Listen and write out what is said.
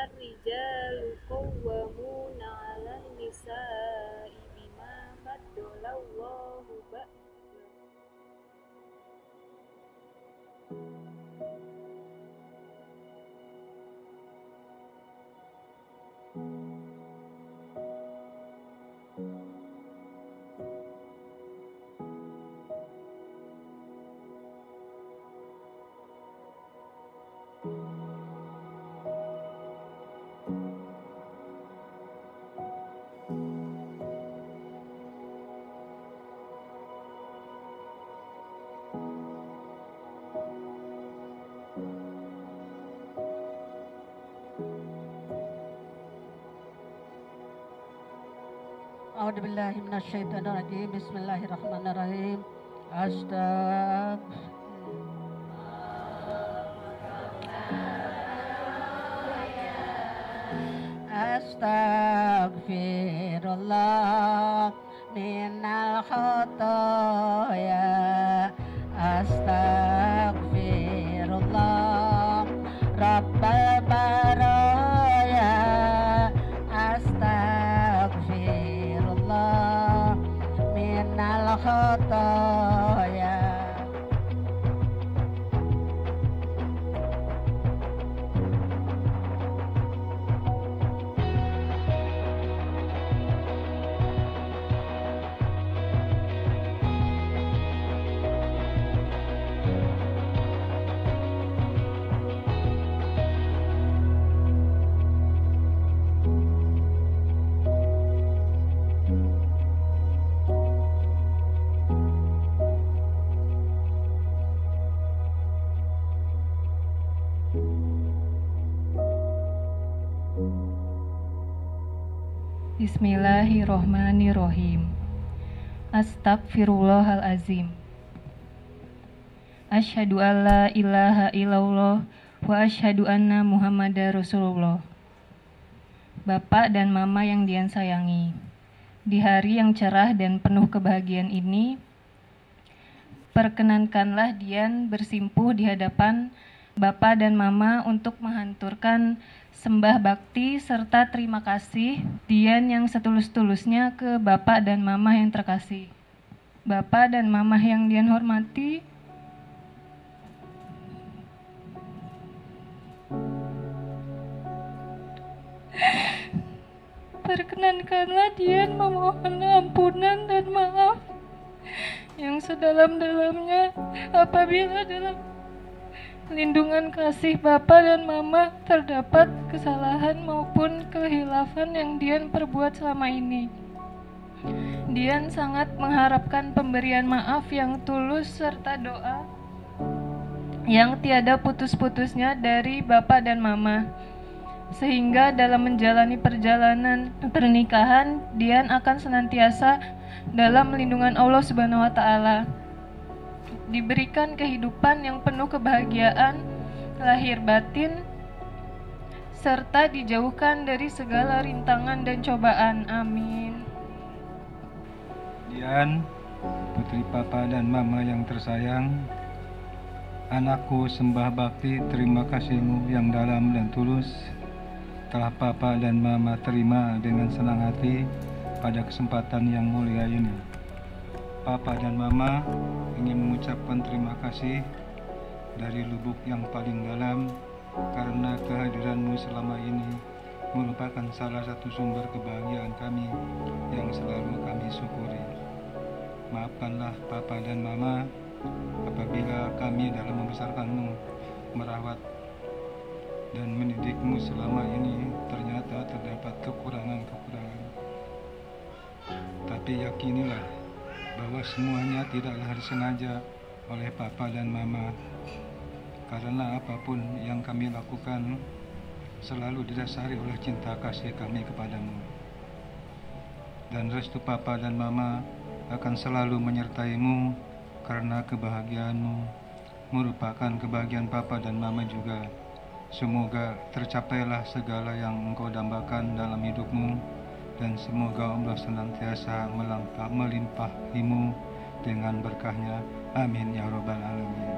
Ar-rijalu qawwamuna 'alan nisa'i أعوذ بالله من الشيطان الرجيم بسم الله الرحمن الرحيم أستغفر أستغفر الله من الخطايا أستغفر 他。Bismillahirrohmanirrohim. Astagfirullahalazim Asyhadu an la ilaha illallah wa asyhadu anna Muhammadar Rasulullah. Bapak dan Mama yang Dian sayangi Di hari yang cerah dan penuh kebahagiaan ini Perkenankanlah Dian bersimpuh di hadapan Bapak dan Mama untuk menghanturkan sembah bakti serta terima kasih Dian yang setulus-tulusnya ke Bapak dan Mama yang terkasih. Bapak dan Mama yang Dian hormati, perkenankanlah Dian memohon ampunan dan maaf yang sedalam-dalamnya apabila dalam lindungan kasih Bapak dan Mama terdapat kesalahan maupun kehilafan yang Dian perbuat selama ini. Dian sangat mengharapkan pemberian maaf yang tulus serta doa yang tiada putus-putusnya dari Bapak dan Mama. Sehingga dalam menjalani perjalanan pernikahan, Dian akan senantiasa dalam lindungan Allah Subhanahu wa taala diberikan kehidupan yang penuh kebahagiaan lahir batin serta dijauhkan dari segala rintangan dan cobaan. Amin. Dian, putri papa dan mama yang tersayang, anakku sembah bakti terima kasihmu yang dalam dan tulus telah papa dan mama terima dengan senang hati pada kesempatan yang mulia ini. Papa dan Mama ingin mengucapkan terima kasih dari lubuk yang paling dalam karena kehadiranmu selama ini merupakan salah satu sumber kebahagiaan kami yang selalu kami syukuri. Maafkanlah Papa dan Mama apabila kami dalam membesarkanmu, merawat dan mendidikmu selama ini ternyata terdapat kekurangan-kekurangan. Tapi yakinilah bahwa semuanya tidaklah disengaja oleh papa dan mama. Karena apa pun yang kami lakukan selalu didasari oleh cinta kasih kami kepadamu. Dan restu papa dan mama akan selalu menyertaimu karena kebahagiaanmu merupakan kebahagiaan papa dan mama juga. Semoga tercapailah segala yang engkau dambakan dalam hidupmu dan semoga Allah senantiasa melimpahimu dengan berkahnya. Amin ya Rabbal Alamin.